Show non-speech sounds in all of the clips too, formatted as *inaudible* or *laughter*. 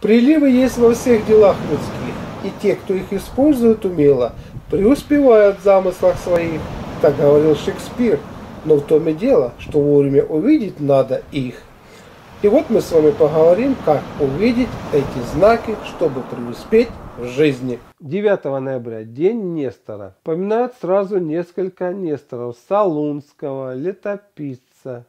Приливы есть во всех делах людских, и те, кто их использует умело, преуспевают в замыслах своих. Так говорил Шекспир. Но в том и дело, что вовремя увидеть надо их. И вот мы с вами поговорим, как увидеть эти знаки, чтобы преуспеть в жизни. 9 ноября, день Нестора. Поминают сразу несколько Несторов. Салунского, летописца,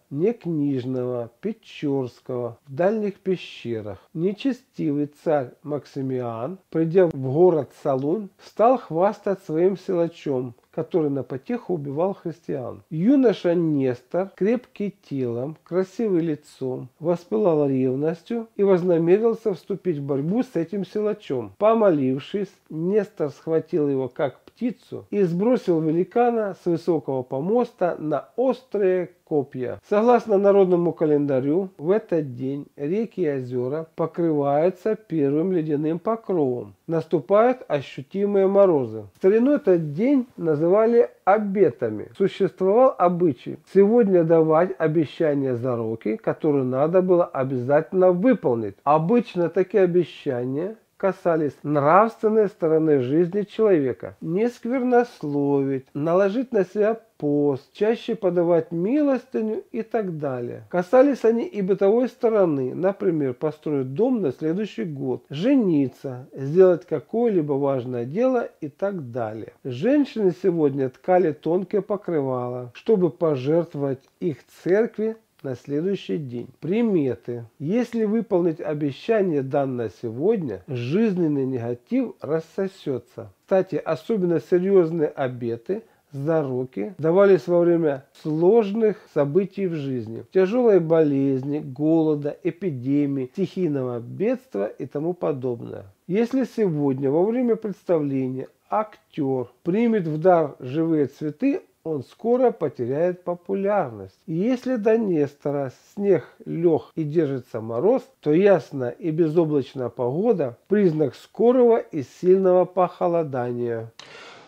Некнижного, Печорского, в дальних пещерах. Нечестивый царь Максимиан, придя в город Салун, стал хвастать своим силачом, который на потеху убивал христиан. Юноша Нестор, крепкий телом, красивый лицом, воспылал ревностью и вознамерился вступить в борьбу с этим силачом. Помолившись, Нестор схватил его как птицу и сбросил великана с высокого помоста на острые копья. Согласно народному календарю, в этот день реки и озера покрываются первым ледяным покровом. Наступают ощутимые морозы. В старину этот день называли обетами. Существовал обычай сегодня давать обещания за руки, которые надо было обязательно выполнить. Обычно такие обещания касались нравственной стороны жизни человека. Не сквернословить, наложить на себя пост, чаще подавать милостыню и так далее. Касались они и бытовой стороны, например, построить дом на следующий год, жениться, сделать какое-либо важное дело и так далее. Женщины сегодня ткали тонкие покрывала, чтобы пожертвовать их церкви на следующий день. Приметы. Если выполнить обещание данное сегодня, жизненный негатив рассосется. Кстати, особенно серьезные обеты зароки давались во время сложных событий в жизни. Тяжелой болезни, голода, эпидемии, стихийного бедства и тому подобное. Если сегодня во время представления актер примет в дар живые цветы, он скоро потеряет популярность. И если до Нестора снег лег и держится мороз, то ясная и безоблачная погода – признак скорого и сильного похолодания.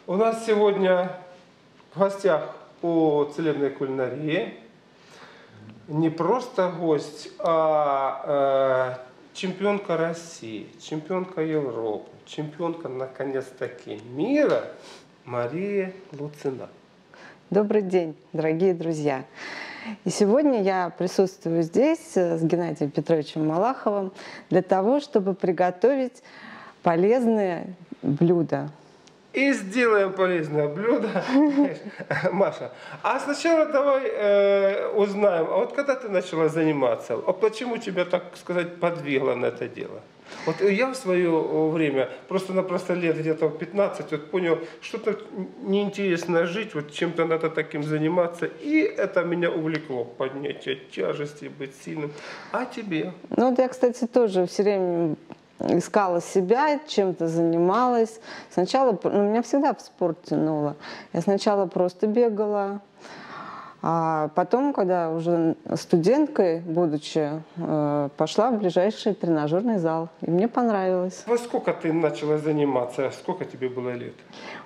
У нас сегодня в гостях по целебной кулинарии не просто гость, а э, чемпионка России, чемпионка Европы, чемпионка, наконец-таки, мира Мария Луцина. Добрый день, дорогие друзья! И сегодня я присутствую здесь э, с Геннадием Петровичем Малаховым для того, чтобы приготовить полезные блюда. И сделаем полезное блюдо. *laughs* Маша, а сначала давай э, узнаем, а вот когда ты начала заниматься, а почему тебя, так сказать, подвигло на это дело? Вот я в свое время, просто-напросто лет где-то в 15, вот понял, что-то неинтересно жить, вот чем-то надо таким заниматься. И это меня увлекло, поднятие тяжести, быть сильным. А тебе? Ну вот я, кстати, тоже все время искала себя, чем-то занималась. Сначала, ну, меня всегда в спорт тянуло. Я сначала просто бегала, а потом, когда уже студенткой, будучи, э, пошла в ближайший тренажерный зал. И мне понравилось. Во сколько ты начала заниматься? Сколько тебе было лет?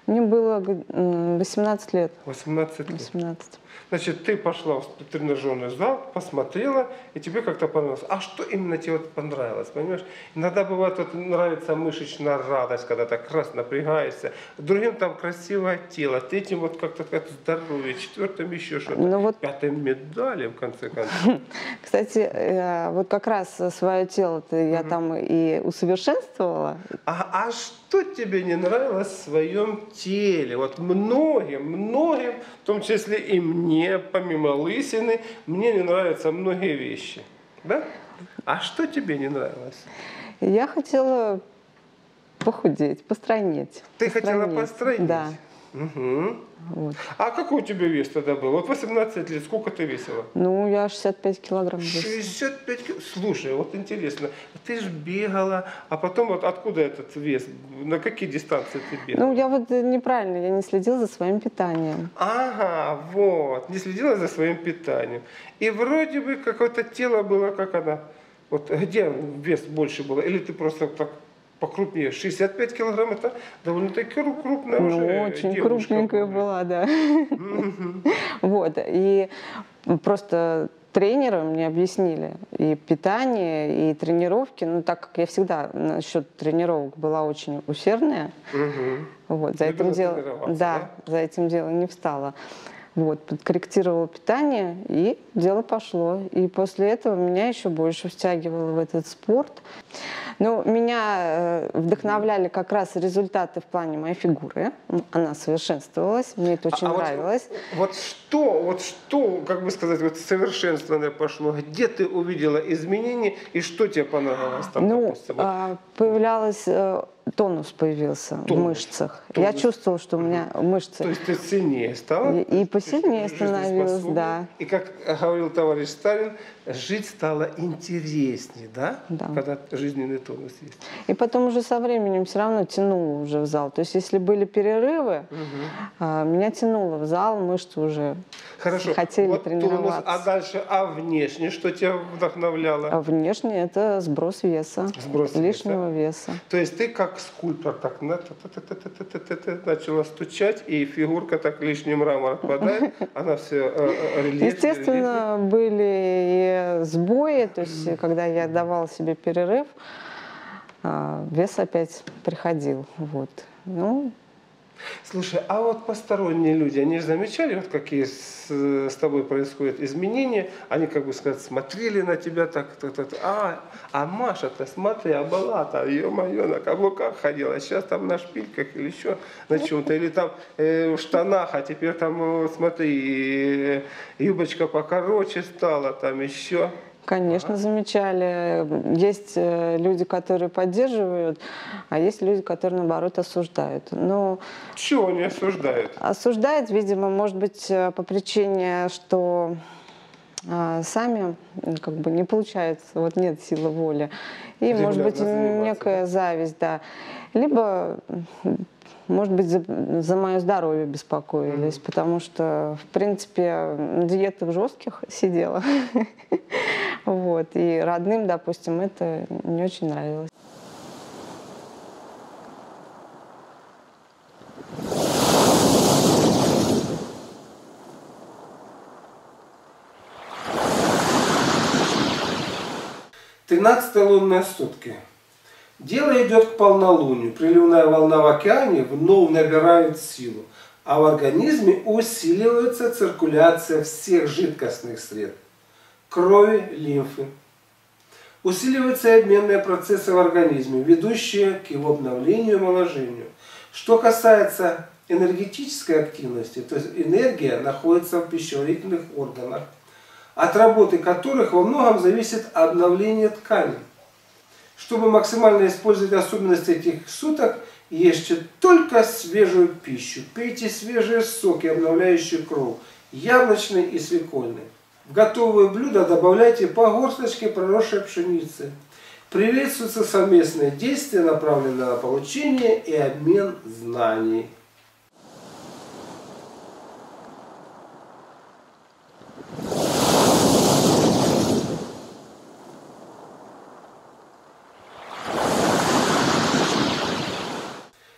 Мне было 18 лет. 18 лет? 18. Значит, ты пошла в тренажерный зал, посмотрела, и тебе как-то понравилось. А что именно тебе вот понравилось, понимаешь? Иногда бывает, вот нравится мышечная радость, когда так раз напрягаешься. Другим там красивое тело, третьим вот как-то как здоровье, четвертым еще что-то, ну, вот... пятым медали, в конце концов. *laughs* Кстати, э, вот как раз свое тело-то я там и усовершенствовала. А, а что тебе не нравилось в своем теле? Вот многим, многим, в том числе и мне, помимо лысины, мне не нравятся многие вещи. Да? А что тебе не нравилось? Я хотела похудеть, постранить. Ты постранить. хотела постранить? Да. Угу. Вот. А какой у тебя вес тогда был? Вот 18 лет, сколько ты весила? Ну, я 65 килограмм весила. 65 килограмм? Слушай, вот интересно, ты же бегала, а потом вот откуда этот вес? На какие дистанции ты бегала? Ну, я вот неправильно, я не следила за своим питанием. Ага, вот, не следила за своим питанием. И вроде бы какое-то тело было, как она, вот где вес больше было? Или ты просто так покрупнее. 65 килограмм это довольно-таки крупная ну, уже очень крупненькая была, да. Вот. И просто тренеры мне объяснили и питание, и тренировки. Ну, так как я всегда насчет тренировок была очень усердная, вот, за Любила этим делом, тренироваться, да, за этим делом не встала. Вот, подкорректировала питание, и дело пошло. И после этого меня еще больше втягивало в этот спорт. Но меня э, вдохновляли как раз результаты в плане моей фигуры. Она совершенствовалась, мне это очень А вот- нравилось. Вот, что, вот что, как бы сказать, вот совершенствование пошло? Где ты увидела изменения и что тебе понравилось там, ну, допустим? Вот тонус появился в Тонус. мышцах. Я Тонус. чувствовала, что у меня мышцы То есть ты сильнее стала? И- и посильнее становилась, да. И как говорил товарищ Сталин, жить стало интереснее, да? Да. Когда жизненный тонус есть. И потом уже со временем все равно тянуло уже в зал. То есть если были перерывы, а, меня тянуло в зал, мышцы уже Хорошо. хотели вот тонус, тренироваться. а дальше, а внешне что тебя вдохновляло? А внешне это сброс веса, Сброс лишнего веса. То есть ты как как скульптор так на начала стучать, и фигурка так лишний мрамор отпадает, *laughs* она все э, э, рельеф, Естественно, были и сбои, то есть когда я давал себе перерыв, а, вес опять приходил. Вот. Ну, Слушай, а вот посторонние люди, они же замечали, вот какие с, с тобой происходят изменения, они, как бы сказать, смотрели на тебя так, так, так, а, а Маша-то, смотри, а была-то, ё-моё, на каблуках ходила, сейчас там на шпильках или еще на чем-то, или там э, в штанах, а теперь там, э, смотри, э, юбочка покороче стала, там еще. Конечно, замечали. Есть э, люди, которые поддерживают, а есть люди, которые, наоборот, осуждают. Но Чего они осуждают? осуждают, видимо, может быть, э, по причине, что э, сами как бы не получается, вот нет силы воли. И, может быть, некая зависть, да. Либо, может быть, за, за мое здоровье беспокоились, потому что, в принципе, на диетах жестких сидела. *laughs* Вот. И родным, допустим, это не очень нравилось. Тринадцатые лунные сутки. Дело идет к полнолунию. Приливная волна в океане вновь набирает силу, а в организме усиливается циркуляция всех жидкостных средств. Крови, лимфы. Усиливаются обменные процессы в организме, ведущие к его обновлению и омоложению. Что касается энергетической активности, то есть энергия находится в пищеварительных органах, от работы которых во многом зависит обновление тканей. Чтобы максимально использовать особенности этих суток, ешьте только свежую пищу. Пейте свежие соки, обновляющие кровь, яблочный и свекольный. В готовые блюда добавляйте по горсточке проросшей пшеницы. Приветствуются совместные действия, направленные на получение и обмен знаний.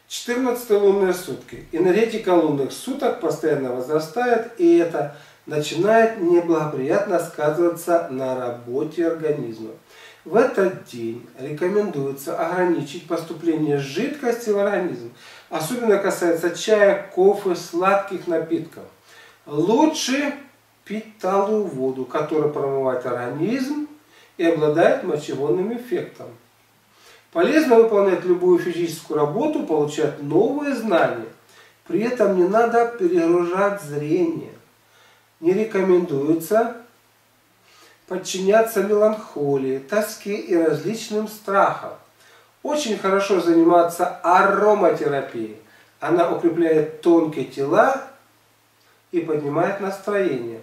Четырнадцатые лунные сутки. Энергетика лунных суток постоянно возрастает, и это начинает неблагоприятно сказываться на работе организма. В этот день рекомендуется ограничить поступление жидкости в организм. Особенно касается чая, кофе, сладких напитков. Лучше пить талую воду, которая промывает организм и обладает мочегонным эффектом. Полезно выполнять любую физическую работу, получать новые знания. При этом не надо перегружать зрение. Не рекомендуется подчиняться меланхолии, тоске и различным страхам. Очень хорошо заниматься ароматерапией. Она укрепляет тонкие тела и поднимает настроение,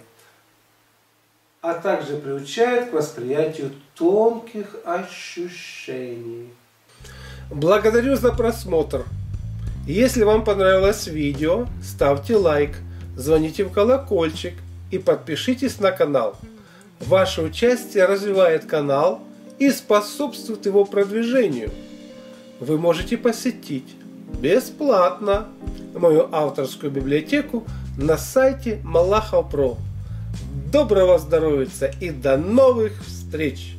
а также приучает к восприятию тонких ощущений. Благодарю за просмотр. Если вам понравилось видео, ставьте лайк, звоните в колокольчик и подпишитесь на канал. Ваше участие развивает канал и способствует его продвижению. Вы можете посетить бесплатно мою авторскую библиотеку на сайте Малахов Про. доброго здоровья и до новых встреч!